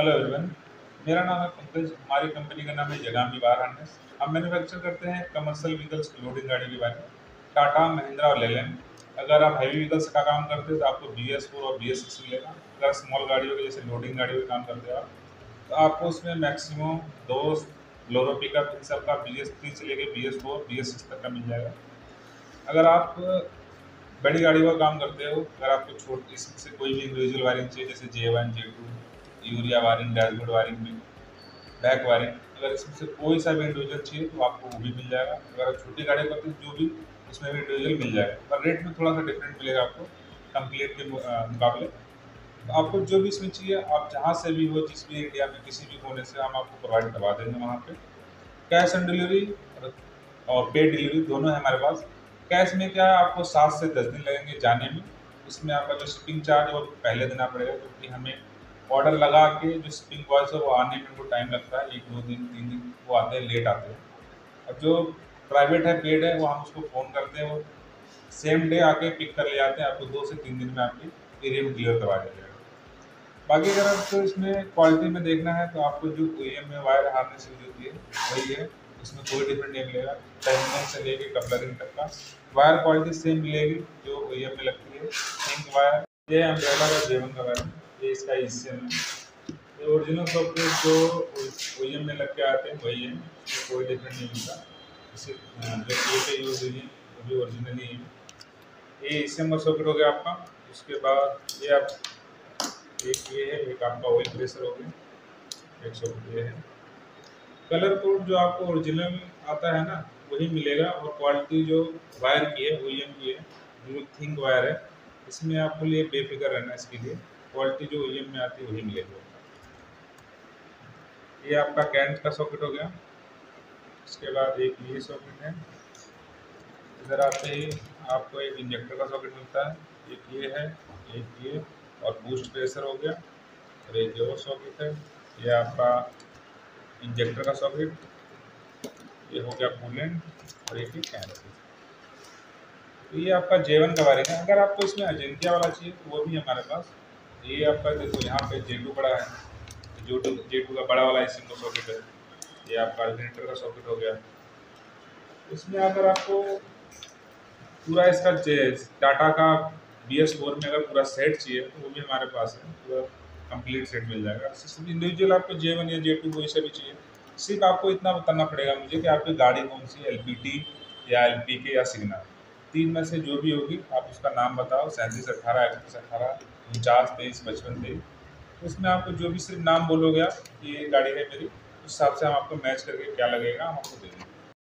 Hello everyone मेरा नाम है पंकज। हमारी कंपनी का नाम है जगामी बार हार्नेस हम मैन्युफैक्चर करते हैं कमर्शियल व्हीकल्स लोडिंग गाड़ी के बारे में। टाटा महिंद्रा और लेलन अगर आप हैवी व्हीकल्स का काम करते हैं तो आपको बी एस फोर और बी एस सिक्स मिलेगा। अगर स्मॉल गाड़ियों के जैसे लोडिंग गाड़ियों का काम करते हो आप तो आपको उसमें मैक्सिमम दो लोरो पिकअप इन सब का बी एस थ्री से लेकर B S four B S six तक का मिल जाएगा। अगर आप बड़ी गाड़ियों का काम करते हो, अगर आपको छोटी इससे कोई भी इंडिविजुअल वायरिंग चाहिए, जैसे जे वन जे टू यूरिया वायरिंग डैशबोर्ड वायरिंग में बैक वायरिंग, अगर इसमें से कोई सा भी इंडिविजुअल चाहिए तो आपको वो भी मिल जाएगा। अगर आप छोटी गाड़ी करते हैं, जो भी, उसमें भी इंडिविजुअल मिल जाएगा। पर रेट में थोड़ा सा डिफरेंट मिलेगा आपको कंप्लीट के मुकाबले। तो आपको जो भी इसमें चाहिए, आप जहाँ से भी हो, जिस भी इंडिया में किसी भी कोने से, हम आपको प्रोवाइड करवा देंगे वहाँ पर कैश ऑन डिलीवरी और पेड डिलीवरी दोनों है हमारे पास। कैश में क्या है, आपको सात से दस दिन लगेंगे जाने में। उसमें आपका जो शिपिंग चार्ज है, वो पहले देना पड़ेगा, क्योंकि हमें ऑर्डर लगा के जो शिपिंग बॉयज़ है, वो आने में उनको टाइम लगता है, एक, दो दिन, तीन दिन, वो आते हैं, लेट आते हैं। अब जो प्राइवेट है, पेड है, वो हम उसको फ़ोन करते हैं, वो सेम डे आके पिक कर ले जाते हैं, आपको दो से तीन दिन में आपकी एरिया में डिलीवर करवा दिया जाएगा। बाकी अगर आपको इसमें क्वालिटी में देखना है तो आपको जो ओएम में वायर हारने से होती है वही है इसमें कोई डिफरेंट नहीं मिलेगा टर्मिनल से लेके कपलरिंग तक का। वायर क्वालिटी सेम मिलेगी, जो ओ में लगती है थिंक वायर ये अम्ब्रेला का जेवन का वायर ये इसका इससे है। ये ओरिजिनल सॉफ्टवेयर जो ओ में लग के आते हैं, वही है। कोई डिफरेंट नहीं मिलता जो पे यूज़ हुई है, वो भी ओरिजिनल ही है। ये इससे सॉकेट हो गया आपका। उसके बाद ये आप, एक ये है, एक आपका ऑयल प्रेशर हो गया। एक सॉकेट ये है। कलर कोड जो आपको ओरिजिनल आता है ना, वही मिलेगा। और क्वालिटी जो वायर की है वही की है जो थिंक वायर है। इसमें आपको लिए बेफिक्र रहना इसके लिए। क्वालिटी जो ओ में आती है, वही मिलेगी। ये आपका कैंट का सॉकेट हो गया। इसके बाद एक ये सॉकेट है। इधर आते ही आपको एक इंजेक्टर का सॉकेट मिलता है। एक ये है, एक ये, और बूस्ट प्रेशर हो गया। और एक और सॉकेट है। ये आपका इंजेक्टर का सॉकेट। ये हो गया कूलेंट और एक ही कैन तो ये आपका जेवन का वायरिंग है। अगर आपको इसमें एजेंटिया वाला चाहिए तो वो भी हमारे पास। ये आपका देखो, यहाँ पे जे टू बड़ा है। जो टू जे टू का बड़ा वाला इसी का सॉकेट है। ये आपका अल्टरनेटर का सॉकेट हो गया। इसमें अगर आपको पूरा इसका टाटा का बी एस फोर में अगर पूरा सेट चाहिए तो वो भी हमारे पास है। पूरा कंप्लीट सेट मिल जाएगा। इंडिविजुअल आपको जे वन या जे टू कोई सा भी चाहिए। सिर्फ़ आपको इतना बताना पड़ेगा मुझे कि आपकी गाड़ी कौन सी एल पी टी या एल पी के या सिग्नल तीन में से जो भी होगी, आप उसका नाम बताओ। सैंतीस अट्ठारह इकतीस अट्ठारह उनचास तेईस पचपन तेईस उसमें आपको जो भी सिर्फ़ नाम बोलोगे आप ये गाड़ी है मेरी, उस हिसाब से हम आपको मैच करके क्या लगेगा, हम आपको दे देंगे।